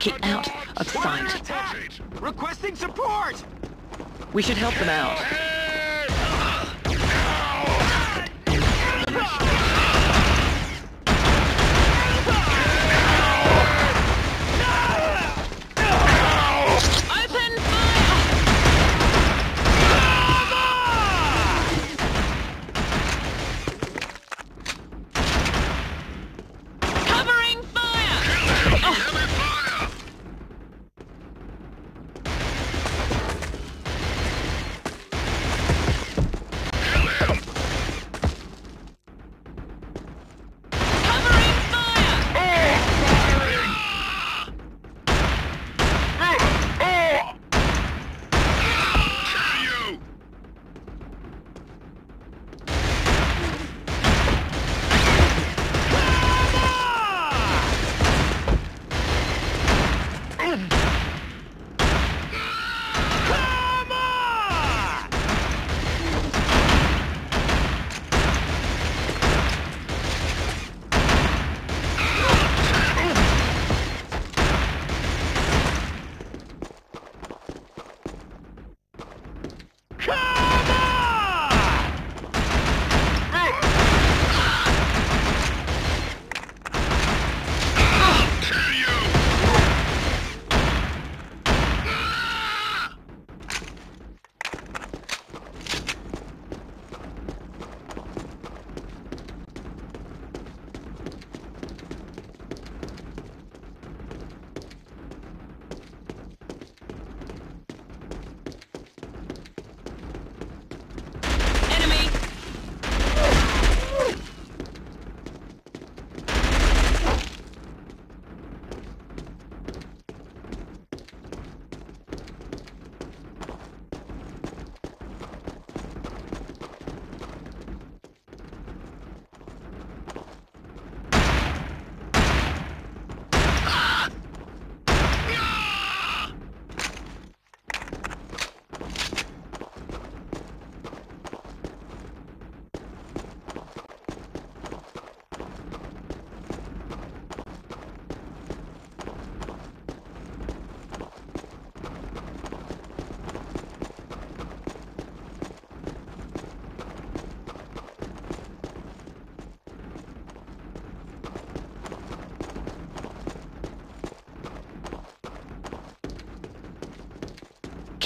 Keep out of sight. Requesting support! We should help them out.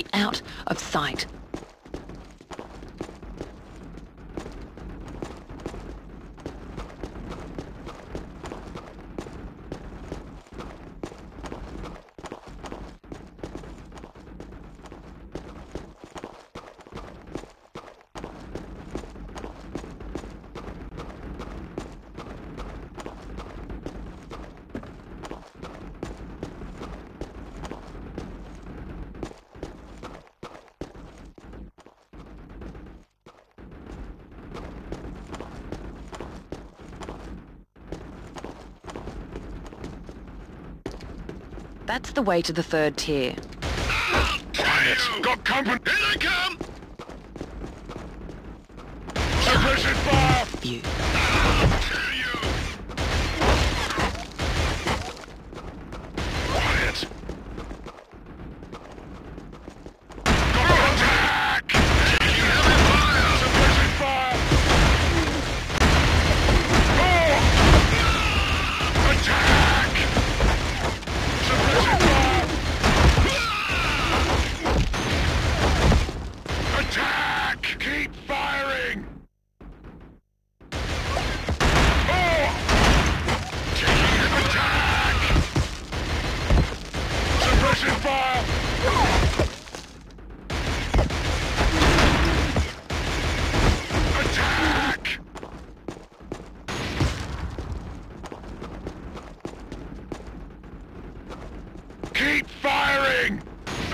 Keep out of sight. That's the way to the third tier. Quiet! Got company! Here they come! Suppression fire! You. Kill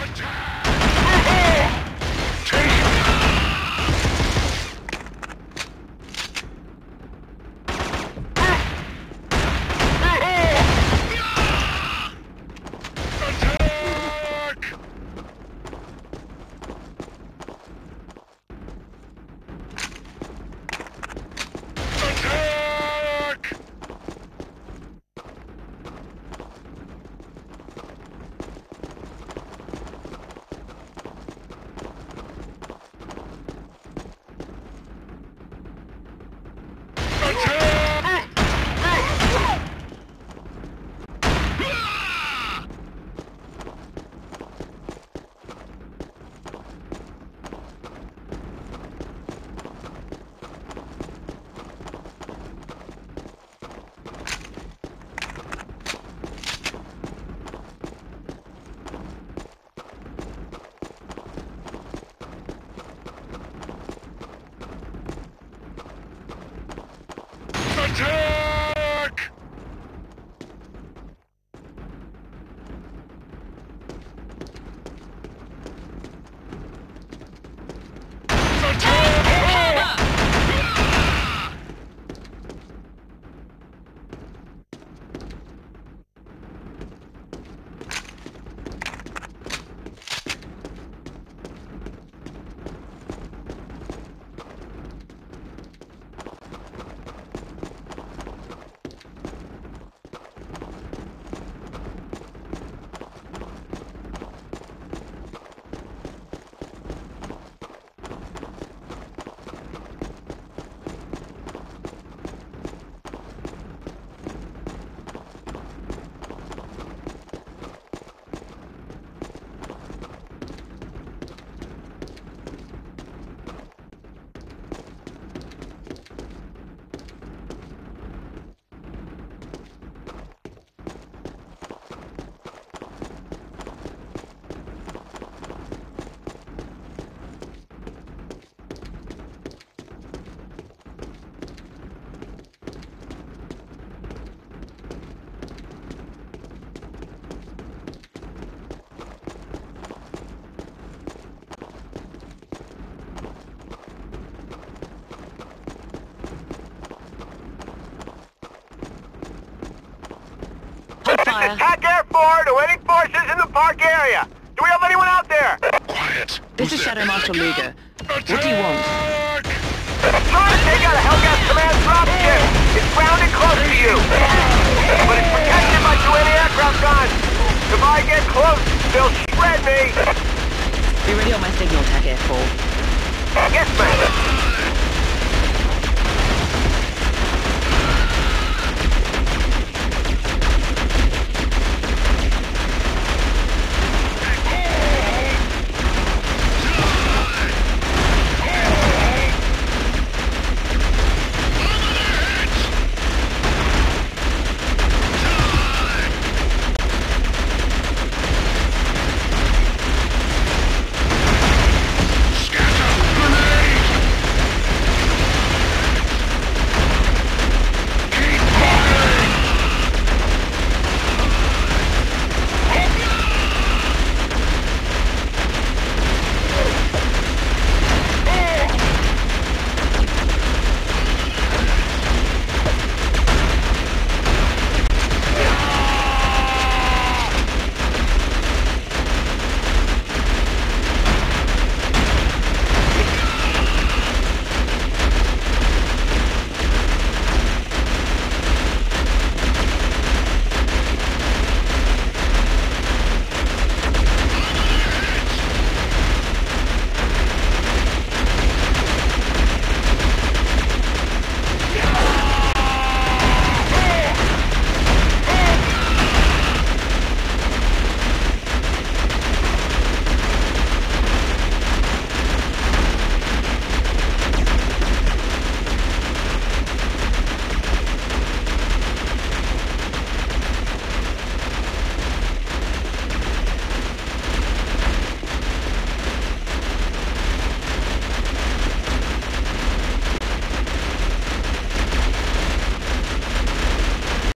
Attack! Quiet. This Who's is there? Shadow Marshal Luger. What do you want? Attack! Try to a Helghast Command dropship. It's grounded close to you. But it's protected by two anti-aircraft guns. If I get close, they'll shred me. Be ready on my signal, Tech Air 4. Yes, ma'am.